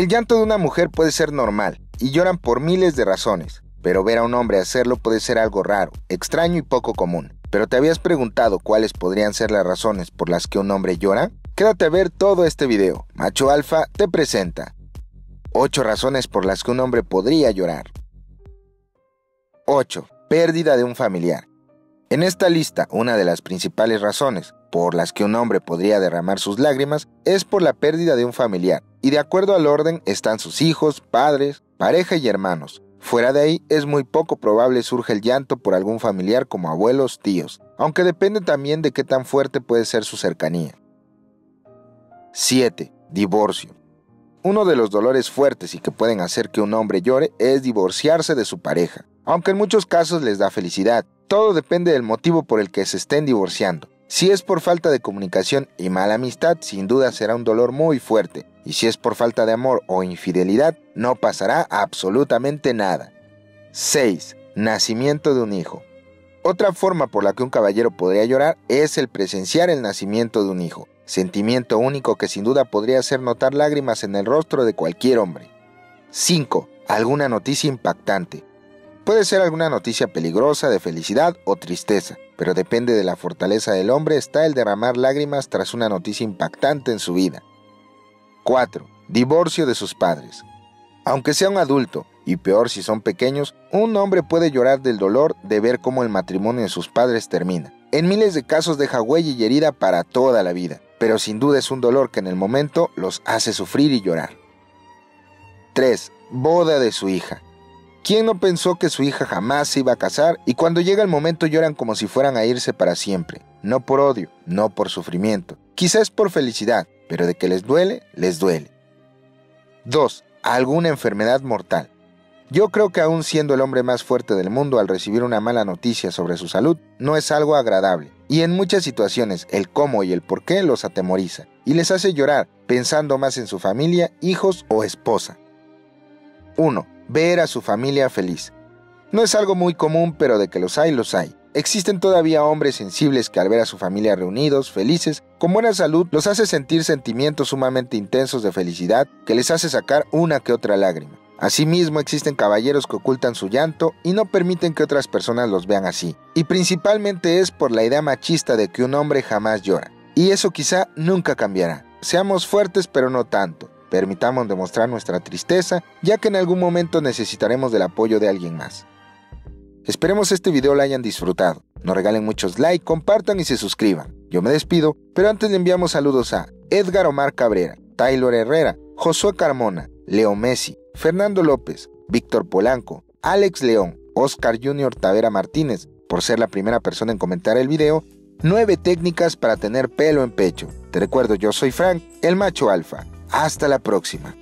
El llanto de una mujer puede ser normal y lloran por miles de razones, pero ver a un hombre hacerlo puede ser algo raro, extraño y poco común. ¿Pero te habías preguntado cuáles podrían ser las razones por las que un hombre llora? Quédate a ver todo este video. Macho Alfa te presenta 8 razones por las que un hombre podría llorar. 8. Pérdida de un familiar. En esta lista, una de las principales razones por las que un hombre podría derramar sus lágrimas es por la pérdida de un familiar, y de acuerdo al orden están sus hijos, padres, pareja y hermanos. Fuera de ahí, es muy poco probable surja el llanto por algún familiar como abuelos, tíos, aunque depende también de qué tan fuerte puede ser su cercanía. 7. Divorcio. Uno de los dolores fuertes y que pueden hacer que un hombre llore es divorciarse de su pareja, aunque en muchos casos les da felicidad. Todo depende del motivo por el que se estén divorciando. Si es por falta de comunicación y mala amistad, sin duda será un dolor muy fuerte. Y si es por falta de amor o infidelidad, no pasará absolutamente nada. 6. Nacimiento de un hijo. Otra forma por la que un caballero podría llorar es el presenciar el nacimiento de un hijo, sentimiento único que sin duda podría hacer notar lágrimas en el rostro de cualquier hombre. 5. Alguna noticia impactante. Puede ser alguna noticia peligrosa de felicidad o tristeza, pero depende de la fortaleza del hombre está el derramar lágrimas tras una noticia impactante en su vida. 4. Divorcio de sus padres. Aunque sea un adulto, y peor si son pequeños, un hombre puede llorar del dolor de ver cómo el matrimonio de sus padres termina. En miles de casos deja huella y herida para toda la vida, pero sin duda es un dolor que en el momento los hace sufrir y llorar. 3. Boda de su hija. ¿Quién no pensó que su hija jamás se iba a casar y cuando llega el momento lloran como si fueran a irse para siempre? No por odio, no por sufrimiento, quizás por felicidad, pero de que les duele, les duele. 2. Alguna enfermedad mortal. Yo creo que aún siendo el hombre más fuerte del mundo al recibir una mala noticia sobre su salud, no es algo agradable. Y en muchas situaciones el cómo y el por qué los atemoriza y les hace llorar pensando más en su familia, hijos o esposa. 1 ver a su familia feliz. No es algo muy común, pero de que los hay, los hay. Existen todavía hombres sensibles que al ver a su familia reunidos, felices, con buena salud, los hace sentir sentimientos sumamente intensos de felicidad que les hace sacar una que otra lágrima. Asimismo existen caballeros que ocultan su llanto y no permiten que otras personas los vean así. Y principalmente es por la idea machista de que un hombre jamás llora. Y eso quizá nunca cambiará. Seamos fuertes pero no tanto. Permitamos demostrar nuestra tristeza, ya que en algún momento necesitaremos del apoyo de alguien más. Esperemos este video lo hayan disfrutado. Nos regalen muchos likes, compartan y se suscriban. Yo me despido, pero antes le enviamos saludos a Edgar Omar Cabrera, Taylor Herrera, Josué Carmona, Leo Messi, Fernando López, Víctor Polanco, Alex León, Oscar Jr. Tavera Martínez, por ser la primera persona en comentar el video, nueve técnicas para tener pelo en pecho. Te recuerdo, yo soy Frank, el macho alfa. Hasta la próxima.